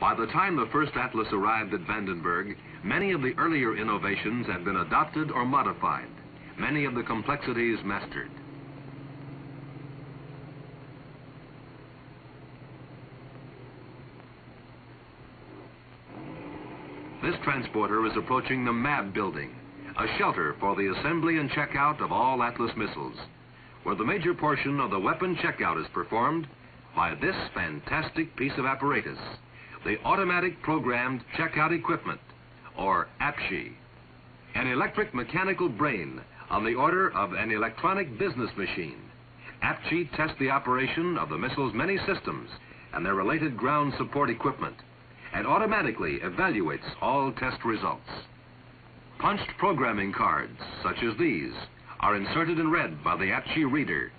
By the time the first Atlas arrived at Vandenberg, many of the earlier innovations had been adopted or modified, many of the complexities mastered. This transporter is approaching the MAB building, a shelter for the assembly and checkout of all Atlas missiles, where the major portion of the weapon checkout is performed by this fantastic piece of apparatus, the Automatic Programmed Checkout Equipment, or APCHE, an electric mechanical brain on the order of an electronic business machine. APCHE tests the operation of the missile's many systems and their related ground support equipment and automatically evaluates all test results. Punched programming cards, such as these, are inserted and read by the APCHE reader,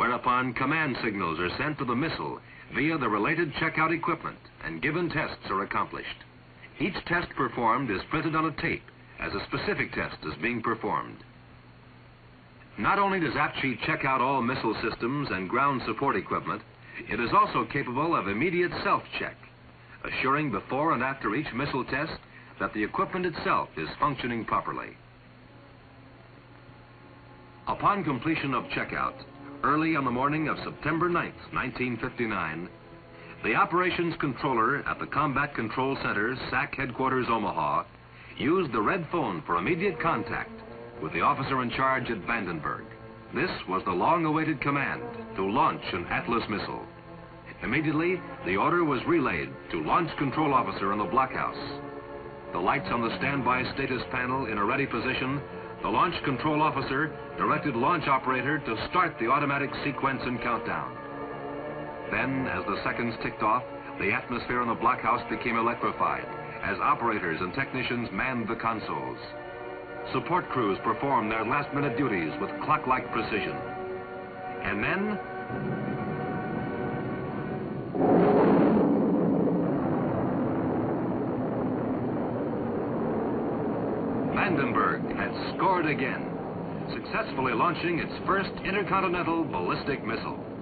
whereupon command signals are sent to the missile via the related checkout equipment and given tests are accomplished. Each test performed is printed on a tape as a specific test is being performed. Not only does APCHE check out all missile systems and ground support equipment, it is also capable of immediate self-check assuring before and after each missile test that the equipment itself is functioning properly. Upon completion of checkout, early on the morning of September 9, 1959, the operations controller at the Combat Control Center, SAC Headquarters, Omaha, used the red phone for immediate contact with the officer in charge at Vandenberg. This was the long-awaited command to launch an Atlas missile. Immediately, the order was relayed to Launch Control Officer in the blockhouse. The lights on the standby status panel in a ready position, the Launch Control Officer directed Launch Operator to start the automatic sequence and countdown. Then, as the seconds ticked off, the atmosphere in the blockhouse became electrified as operators and technicians manned the consoles. Support crews performed their last-minute duties with clock-like precision. And then, Vandenberg had scored again, successfully launching its first intercontinental ballistic missile.